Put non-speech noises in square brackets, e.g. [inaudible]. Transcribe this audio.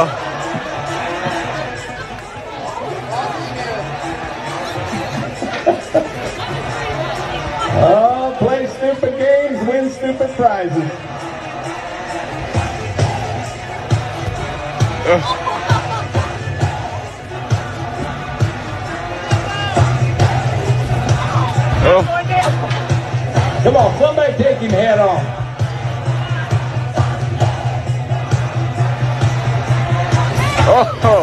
Oh. [laughs] Oh, play stupid games, win stupid prizes. [laughs] Oh. Come on, somebody take him head on. Oh.